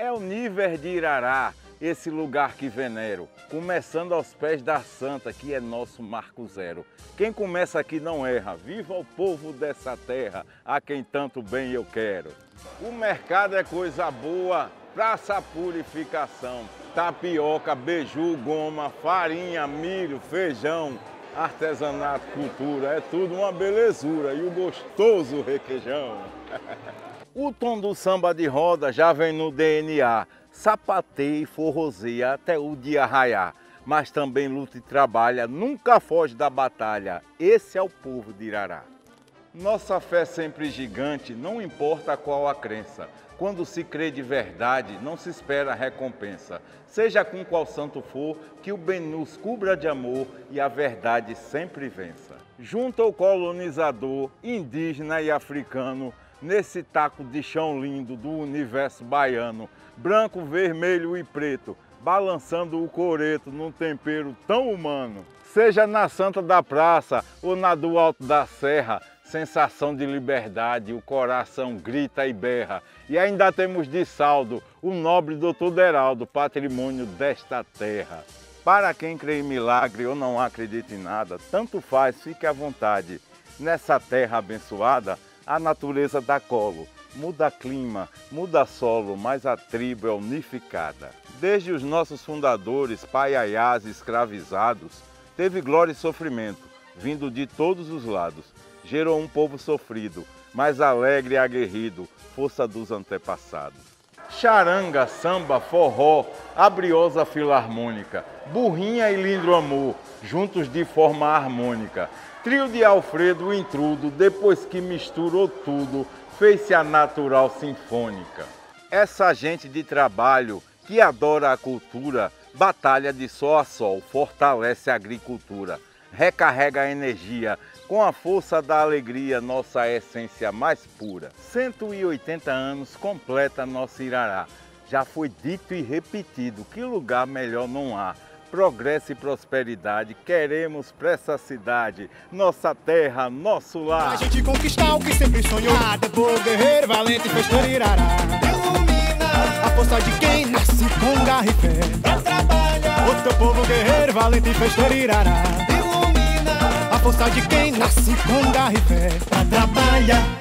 É o nível de Irará, esse lugar que venero, começando aos pés da Santa, que é nosso marco zero. Quem começa aqui não erra, viva o povo dessa terra, a quem tanto bem eu quero. O mercado é coisa boa, praça purificação, tapioca, beiju, goma, farinha, milho, feijão, artesanato, cultura, é tudo uma belezura e o gostoso requeijão. O tom do samba de roda já vem no DNA, sapateia e forroseia até o dia raiar. Mas também luta e trabalha, nunca foge da batalha. Esse é o povo de Irará. Nossa fé sempre gigante, não importa qual a crença. Quando se crê de verdade, não se espera recompensa. Seja com qual santo for, que o bem nos cubra de amor e a verdade sempre vença. Junto ao colonizador, indígena e africano, nesse taco de chão lindo do universo baiano, branco, vermelho e preto, balançando o coreto num tempero tão humano. Seja na Santa da Praça ou na do Alto da Serra, sensação de liberdade, o coração grita e berra. E ainda temos de saldo o nobre doutor Deraldo, patrimônio desta terra. Para quem crê em milagre ou não acredita em nada, tanto faz, fique à vontade. Nessa terra abençoada, a natureza dá colo, muda clima, muda solo, mas a tribo é unificada. Desde os nossos fundadores, paiaiás escravizados, teve glória e sofrimento, vindo de todos os lados. Gerou um povo sofrido, mas alegre e aguerrido, força dos antepassados. Charanga, samba, forró, abriosa filarmônica, burrinha e lindo amor, juntos de forma harmônica. Trio de Alfredo intrudo, depois que misturou tudo, fez-se a natural sinfônica. Essa gente de trabalho que adora a cultura, batalha de sol a sol, fortalece a agricultura, recarrega a energia, com a força da alegria, nossa essência mais pura. 180 anos completa nosso Irará. Já foi dito e repetido, que lugar melhor não há progresso e prosperidade. Queremos para essa cidade, nossa terra, nosso lar. A gente conquistar o que sempre sonhou. Ah, povo guerreiro, valente, festor irará. Ilumina a força de quem nasce com garra e fé. Pra trabalhar. O teu povo guerreiro, valente, festor irará. A força de quem nasce com garra e fé. Pra trabalhar.